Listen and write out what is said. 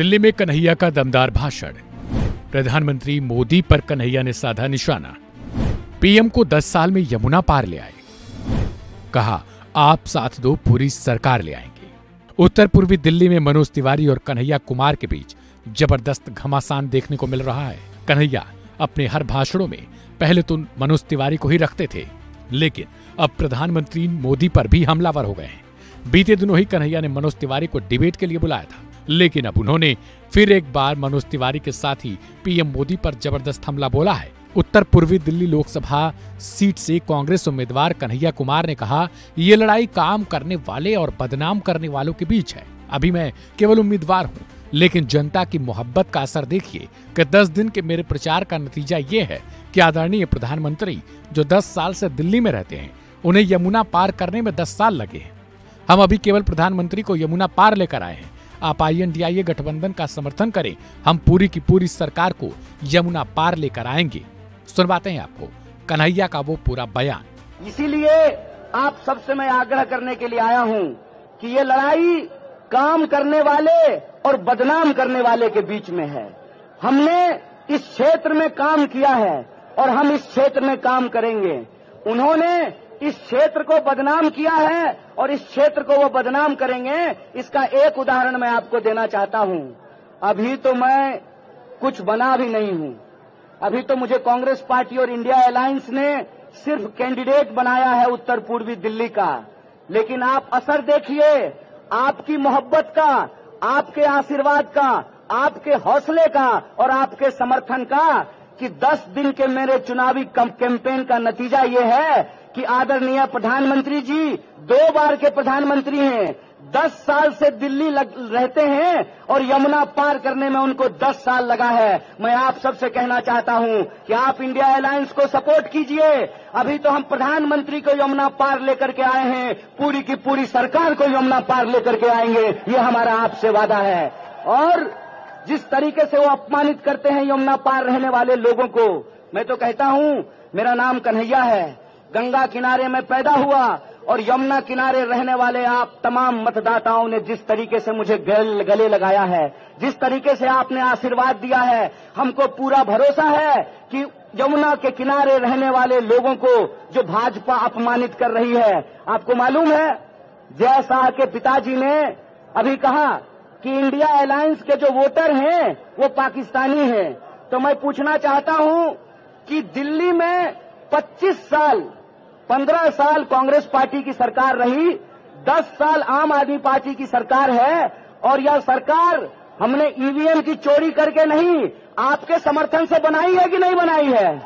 दिल्ली में कन्हैया का दमदार भाषण। प्रधानमंत्री मोदी पर कन्हैया ने साधा निशाना। पीएम को 10 साल में यमुना पार ले आए। कहा, आप साथ दो, पूरी सरकार ले आएँगे। उत्तर पूर्वी दिल्ली में मनोज तिवारी और कन्हैया कुमार के बीच ज़बरदस्त घमासान देखने को मिल रहा है। कन्हैया अपने हर भाषणों में पहले तो मनोज तिवारी को ही रखते थे, लेकिन अब प्रधानमंत्री मोदी पर भी हमलावर हो गए हैं। बीते दिनों ही कन्हैया ने मनोज तिवारी को डिबेट के लिए बुलाया था। लेकिन अब उन्होंने फिर एक बार मनोज तिवारी के साथ ही पीएम मोदी पर ज़बरदस्त हमला बोला है। उत्तर पूर्वी दिल्ली लोकसभा सीट से कांग्रेस उम्मीदवार कन्हैया कुमार ने कहा, ये लड़ाई काम करने वाले और बदनाम करने वालों के बीच है। अभी मैं केवल उम्मीदवार हूँ, लेकिन जनता की मोहब्बत का असर देखिए कि 10 दिन के मेरे प्रचार का नतीजा ये है कि आदरणीय प्रधानमंत्री जो 10 साल से दिल्ली में रहते हैं, उन्हें यमुना पार करने में 10 साल लगे हैं। हम अभी केवल प्रधानमंत्री को यमुना पार लेकर आए हैं आप आई एन गठबंधन का समर्थन करें। हम पूरी की पूरी सरकार को यमुना पार लेकर आएँगे। सुनवाते हैं आपको। कन्हैया का वो पूरा बयान। इसीलिए आप सबसे मैं आग्रह करने के लिए आया हूँ कि ये लड़ाई काम करने वाले और बदनाम करने वाले के बीच में है। हमने इस क्षेत्र में काम किया है और हम इस क्षेत्र में काम करेंगे। उन्होंने इस क्षेत्र को बदनाम किया है और इस क्षेत्र को वो बदनाम करेंगे, इसका एक उदाहरण मैं आपको देना चाहता हूँ। अभी तो मैं कुछ बना भी नहीं हूँ। अभी तो मुझे कांग्रेस पार्टी और इंडिया अलायंस ने सिर्फ़ कैंडिडेट बनाया है उत्तर पूर्वी दिल्ली का। लेकिन आप असर देखिए, आपकी मोहब्बत का, आपके आशीर्वाद का, आपके हौसले का और आपके समर्थन का कि 10 दिन के मेरे चुनावी कैंपेन का नतीजा ये है कि आदरणीय प्रधानमंत्री जी दो बार के प्रधानमंत्री हैं। दस साल से दिल्ली लग, रहते हैं और यमुना पार करने में उनको दस साल लगा है। मैं आप सबसे कहना चाहता हूँ कि आप इंडिया अलायंस को सपोर्ट कीजिए। अभी तो हम प्रधानमंत्री को यमुना पार लेकर के आए हैं। पूरी की पूरी सरकार को यमुना पार लेकर के आएँगे। ये हमारा आपसे वादा है। और जिस तरीके से वो अपमानित करते हैं यमुना पार रहने वाले लोगों को मैं तो कहता हूँ मेरा नाम कन्हैया है। गंगा किनारे में पैदा हुआ और यमुना किनारे रहने वाले आप तमाम मतदाताओं ने जिस तरीके से मुझे गल, लगाया है जिस तरीके से आपने आशीर्वाद दिया है हमको पूरा भरोसा है कि यमुना के किनारे रहने वाले लोगों को जो भाजपा अपमानित कर रही है आपको मालूम है जय शाह के पिताजी ने अभी कहा कि इंडिया अलायंस के जो वोटर हैं वो पाकिस्तानी हैं। तो मैं पूछना चाहता हूँ कि दिल्ली में 25 साल पंद्रह साल कांग्रेस पार्टी की सरकार रही, दस साल आम आदमी पार्टी की सरकार है, और यह सरकार हमने ईवीएम की चोरी करके नहीं, आपके समर्थन से बनाई है कि नहीं बनाई है?